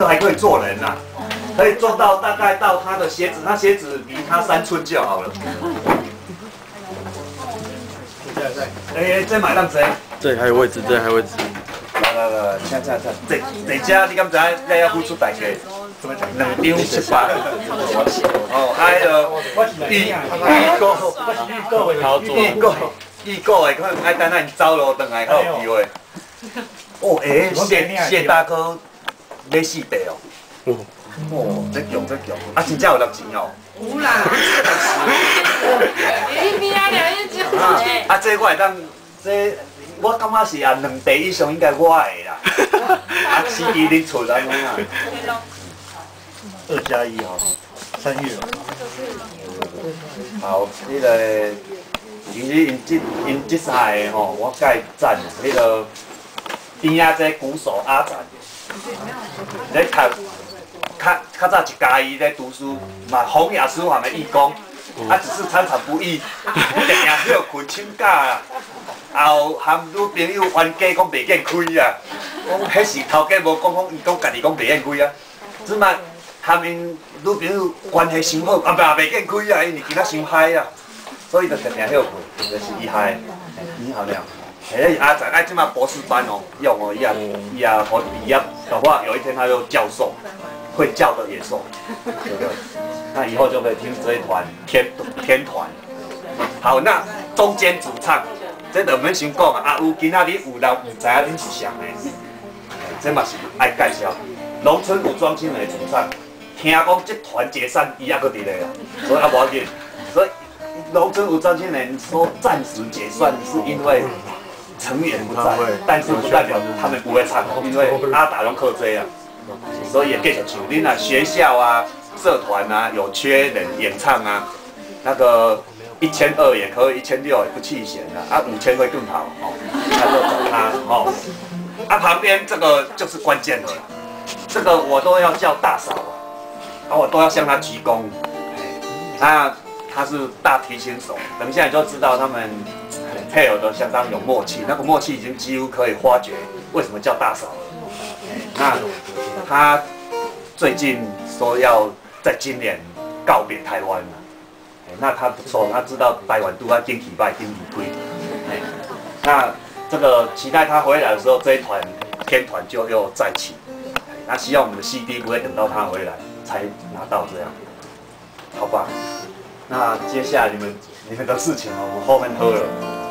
还可以做人呐、可以做到大概到他的鞋子，那鞋子离他三寸就好了。哎、这买当谁？这里还有位置，这里还有位置。来来来，请请请，这这家你敢知？你要付出代价，两张七八。哦，还有预预购，好做预购，预购的可能爱等咱走路回来才有机会。哦，哎，谢谢大哥买四袋哦。哦，哦，这强这强，啊，真正有六钱哦。有啦，你边啊两一只啊诶，啊，这我会当，这我感觉是啊，两袋以上应该我的啦。啊，司机你出安尼啊？二加一哈，三月。好，迄、个，因为因即因即三个吼，我甲伊赞，迄、个边仔这鼓手阿赞，咧读较较早一家伊咧读书，嘛弘雅书法的义工，啊，只是常常不易，定定休困请假啊。后含女朋友冤家讲袂见开啊，讲迄时头家无讲讲，伊讲家己讲袂见开啊，即摆含因女朋友关系伤好，啊不袂见开啊，因为其他伤歹啊，所以就定定休困，就是伊害，你好了。哎，阿仔，哎，即马博士班哦，用哦，伊也伊也好毕业，搞不好有一天他就教授，会教的野兽，对不对？那以后就可以听这一团天天团。好，那中间主唱，这就免先讲啊，啊有今仔日有人毋知影恁是谁的，这嘛是爱介绍。农村武装青年主唱，听讲这团解散，伊还搁伫咧啊，所以啊无要紧。所以农村武装青年说暂时解散，是因为成员不在，但是不代表他们不会唱，因为阿达拢靠这啊，所以也继续唱。恁啊学校啊、社团啊有缺人演唱啊，那个一千二也可以，一千六也不弃嫌的啊，五千会更好哦，那就找他哦。啊，旁边这个就是关键的了，这个我都要叫大嫂啊，啊，我都要向他鞠躬。那他是大提琴手，等一下你就知道他们配合的相当有默契，那个默契已经几乎可以发掘为什么叫大嫂。那他最近说要在今年告别台湾了。那他不错，他知道台湾都要经起拜经起归。那这个期待他回来的时候，这一团天团就又再起。那希望我们的 CD 不会等到他回来才拿到这样，好吧？那接下来你们你们的事情哦，我们后面喝了。